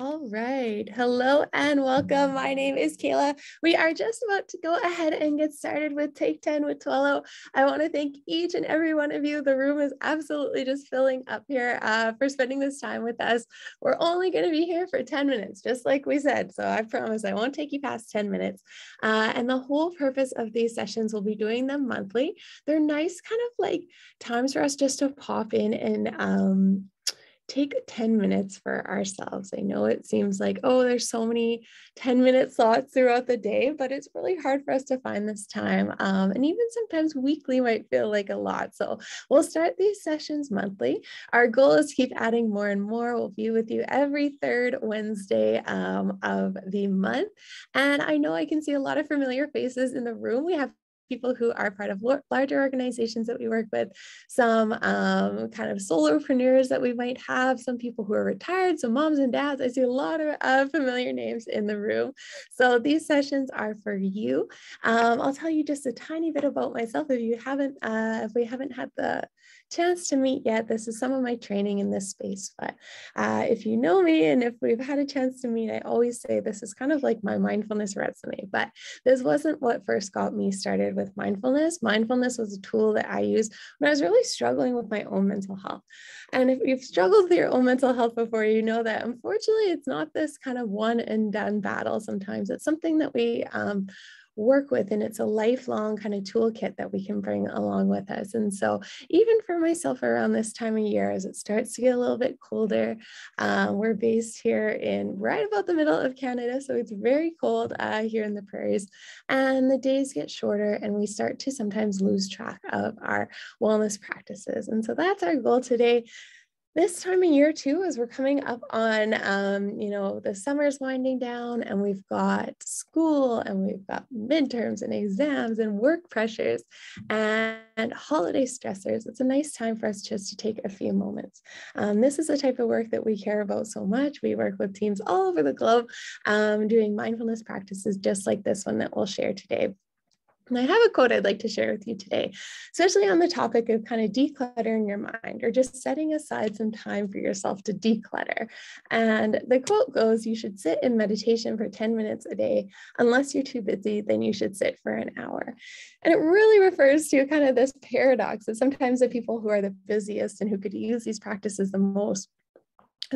All right. Hello and welcome. My name is Kayla. We are just about to go ahead and get started with Take 10 with Twello. I want to thank each and every one of you. The room is absolutely just filling up here uh, for spending this time with us. We're only going to be here for 10 minutes, just like we said. So I promise I won't take you past 10 minutes. Uh, and the whole purpose of these sessions, we'll be doing them monthly. They're nice kind of like times for us just to pop in and um, take 10 minutes for ourselves. I know it seems like, oh, there's so many 10 minute slots throughout the day, but it's really hard for us to find this time. Um, and even sometimes weekly might feel like a lot. So we'll start these sessions monthly. Our goal is to keep adding more and more. We'll be with you every third Wednesday um, of the month. And I know I can see a lot of familiar faces in the room. We have people who are part of larger organizations that we work with, some um, kind of solopreneurs that we might have, some people who are retired, some moms and dads. I see a lot of uh, familiar names in the room. So these sessions are for you. Um, I'll tell you just a tiny bit about myself if you haven't, uh, if we haven't had the chance to meet yet. This is some of my training in this space, but uh, if you know me and if we've had a chance to meet, I always say this is kind of like my mindfulness resume, but this wasn't what first got me started with mindfulness. Mindfulness was a tool that I used when I was really struggling with my own mental health. And if you've struggled with your own mental health before, you know that unfortunately it's not this kind of one and done battle sometimes. It's something that we um, work with and it's a lifelong kind of toolkit that we can bring along with us. And so even for myself around this time of year as it starts to get a little bit colder um, we're based here in right about the middle of canada so it's very cold uh, here in the prairies and the days get shorter and we start to sometimes lose track of our wellness practices. And so that's our goal today this time of year too as we're coming up on um, you know the summer's winding down and we've got school and we've got midterms and exams and work pressures and, holiday stressors. It's a nice time for us just to take a few moments. Um, this is the type of work that we care about so much. We work with teams all over the globe um, doing mindfulness practices just like this one that we'll share today and I have a quote I'd like to share with you today, especially on the topic of kind of decluttering your mind or just setting aside some time for yourself to declutter. And the quote goes You should sit in meditation for 10 minutes a day. Unless you're too busy, then you should sit for an hour. And it really refers to kind of this paradox that sometimes the people who are the busiest and who could use these practices the most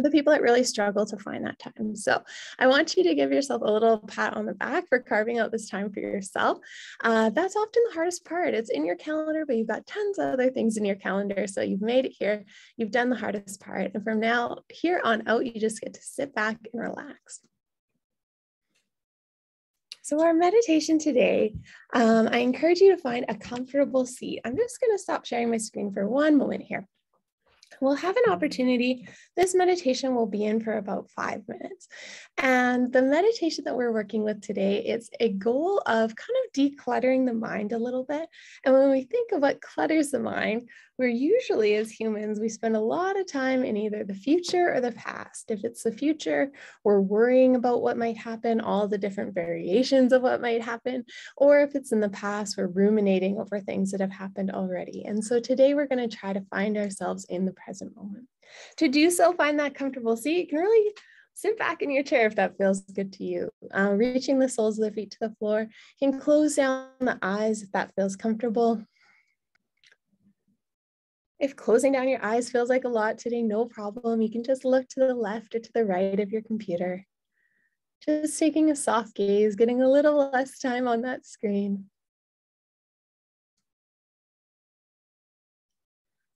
the people that really struggle to find that time. So I want you to give yourself a little pat on the back for carving out this time for yourself. Uh, that's often the hardest part. It's in your calendar, but you've got tons of other things in your calendar. So you've made it here. You've done the hardest part. And from now here on out, you just get to sit back and relax. So our meditation today, um, I encourage you to find a comfortable seat. I'm just going to stop sharing my screen for one moment here we'll have an mm-hmm. opportunity. This meditation will be in for about five minutes. And the meditation that we're working with today, it's a goal of kind of decluttering the mind a little bit. And when we think of what clutters the mind, we're usually as humans, we spend a lot of time in either the future or the past. If it's the future, we're worrying about what might happen, all the different variations of what might happen. Or if it's in the past, we're ruminating over things that have happened already. And so today we're going to try to find ourselves in the present moment. To do so, find that comfortable seat. You can really sit back in your chair if that feels good to you. Uh, reaching the soles of the feet to the floor. You can close down the eyes if that feels comfortable. If closing down your eyes feels like a lot today, no problem. You can just look to the left or to the right of your computer. Just taking a soft gaze, getting a little less time on that screen.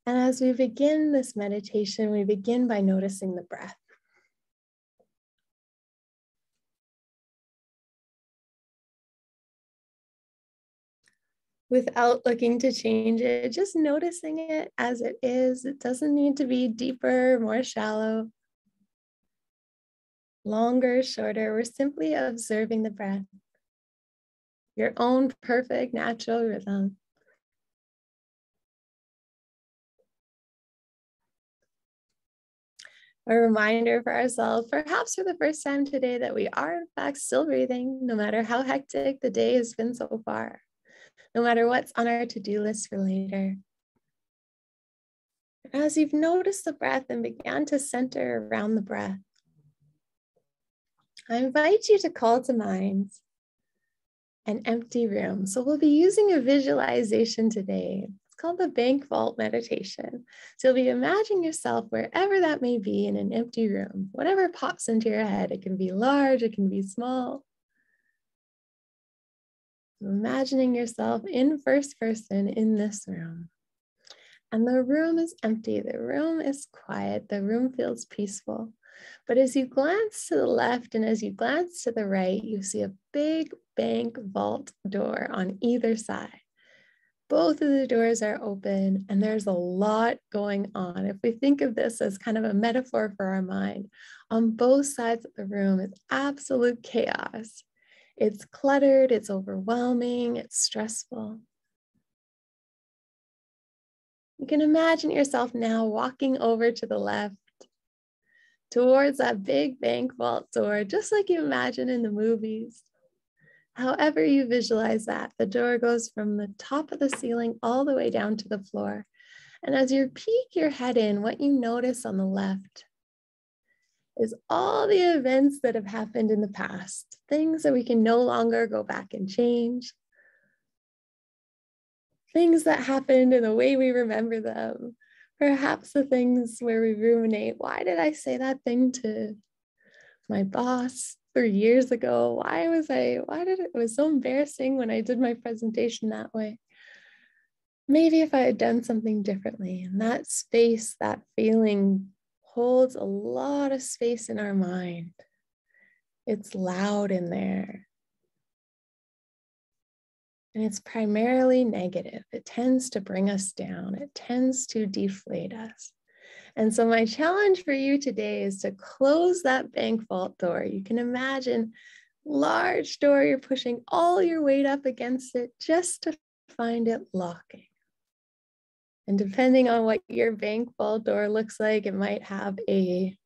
And as we begin this meditation, we begin by noticing the breath. without looking to change it, just noticing it as it is. It doesn't need to be deeper, more shallow, longer, shorter. We're simply observing the breath, your own perfect natural rhythm. A reminder for ourselves, perhaps for the first time today, that we are in fact still breathing, no matter how hectic the day has been so far no matter what's on our to do list for later. As you've noticed the breath and began to center around the breath, I invite you to call to mind an empty room. So we'll be using a visualization today. Called the bank vault meditation. So you'll be imagining yourself wherever that may be in an empty room, whatever pops into your head. It can be large, it can be small. Imagining yourself in first person in this room. And the room is empty, the room is quiet, the room feels peaceful. But as you glance to the left and as you glance to the right, you see a big bank vault door on either side. Both of the doors are open and there's a lot going on. If we think of this as kind of a metaphor for our mind, on both sides of the room is absolute chaos. It's cluttered, it's overwhelming, it's stressful. You can imagine yourself now walking over to the left towards that big bank vault door, just like you imagine in the movies. However, you visualize that, the door goes from the top of the ceiling all the way down to the floor. And as you peek your head in, what you notice on the left is all the events that have happened in the past, things that we can no longer go back and change, things that happened in the way we remember them, Perhaps the things where we ruminate why did I say that thing to my boss three years ago? Why was I, why did it, it was so embarrassing when I did my presentation that way? Maybe if I had done something differently, and that space, that feeling holds a lot of space in our mind. It's loud in there. And it's primarily negative. It tends to bring us down, it tends to deflate us. And so, my challenge for you today is to close that bank vault door. You can imagine large door, you're pushing all your weight up against it just to find it locking. And depending on what your bank vault door looks like, it might have a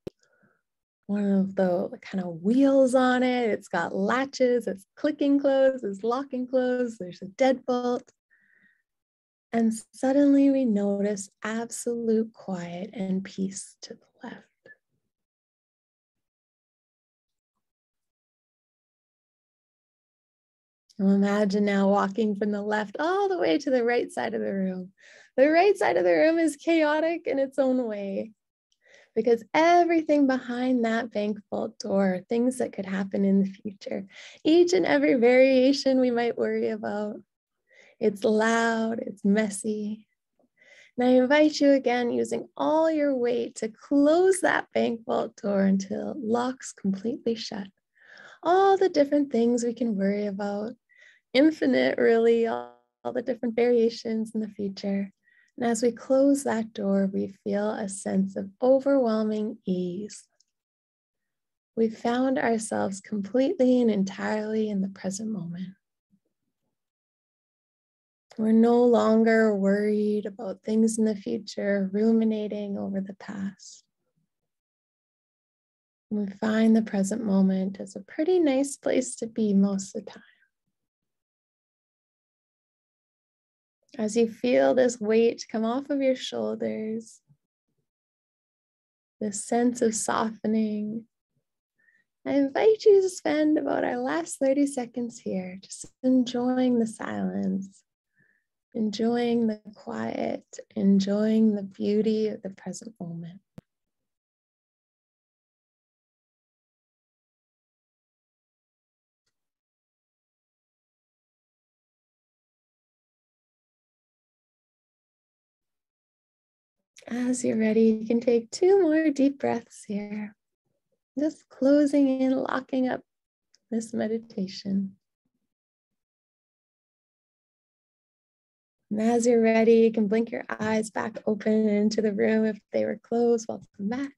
one of the kind of wheels on it. It's got latches, it's clicking closed, it's locking closed, there's a deadbolt. And suddenly we notice absolute quiet and peace to the left. Imagine now walking from the left all the way to the right side of the room. The right side of the room is chaotic in its own way because everything behind that bank vault door, things that could happen in the future, each and every variation we might worry about. It's loud, it's messy. And I invite you again, using all your weight, to close that bank vault door until it locks completely shut. All the different things we can worry about, infinite, really, all, all the different variations in the future. And as we close that door, we feel a sense of overwhelming ease. We found ourselves completely and entirely in the present moment. We're no longer worried about things in the future, ruminating over the past. We find the present moment as a pretty nice place to be most of the time. As you feel this weight come off of your shoulders, this sense of softening, I invite you to spend about our last 30 seconds here, just enjoying the silence, enjoying the quiet, enjoying the beauty of the present moment. As you're ready, you can take two more deep breaths here. Just closing in, locking up this meditation. And as you're ready, you can blink your eyes back open into the room if they were closed. Welcome back.